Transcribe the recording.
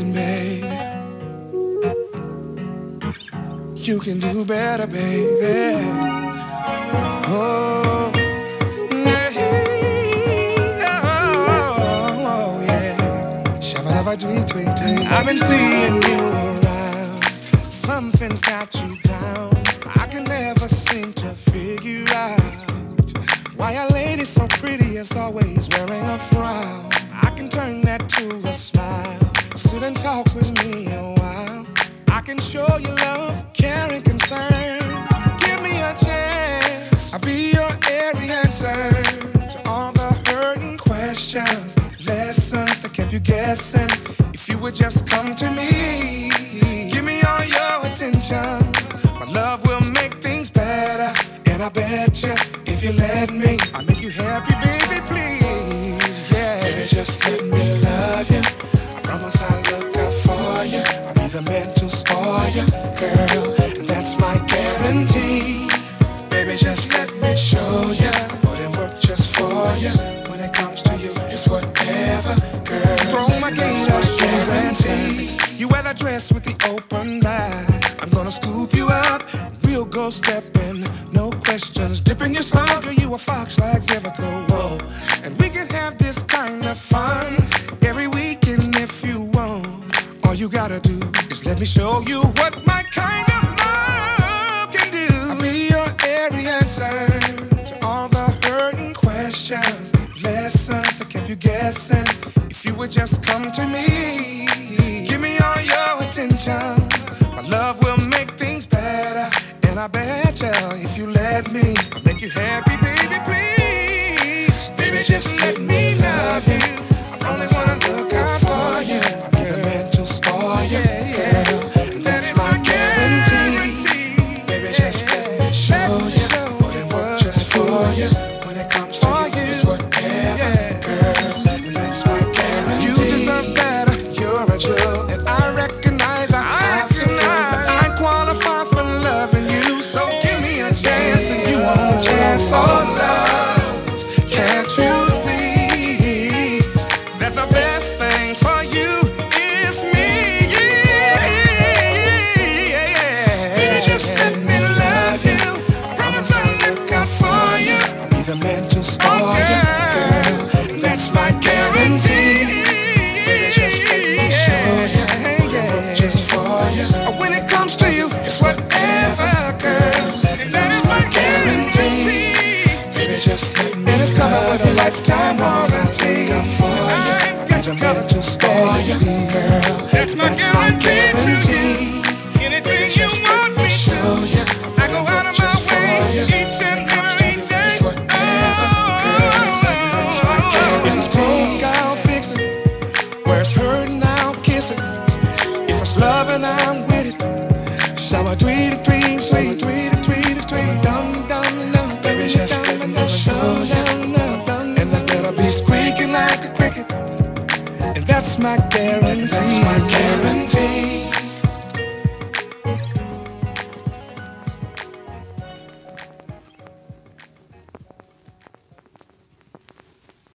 Listen. You can do better, baby. Oh, yeah. Oh. I've been seeing you around. Something's got you down. I can never seem to figure out why a lady so pretty is always wearing a frown. I can turn that to a smile. Sit and talk with me a while. I can show you love, care, and concern. Give me a chance. I'll be your every answer to all the hurting questions, lessons that kept you guessing. If you would just come to me, give me all your attention. My love will make things better, and I bet you if you let me, I'll make you happy, Dress with the open back. I'm gonna scoop you up. Real go stepping, no questions. Dipping your slug, girl, you a fox like Vivica. Whoa. And we can have this kind of fun every weekend if you want. All you gotta do is let me show you what my kind of love can do. I'll be your every answer to all the hurting questions, lessons that kept you guessing. If you would just come to me all your attention. My love will make things better, and I bet you if you let me, I'll make you happy, baby. Please, baby, just the man to spoil you, girl. That's my guarantee. Baby, just let me show you. Just you. When it comes to you, it's whatever, girl. That's my guarantee. Baby, just let me And it's coming with a lifetime warranty. For you. The man to spoil you, girl. That's my guarantee. My guarantee. That's my guarantee.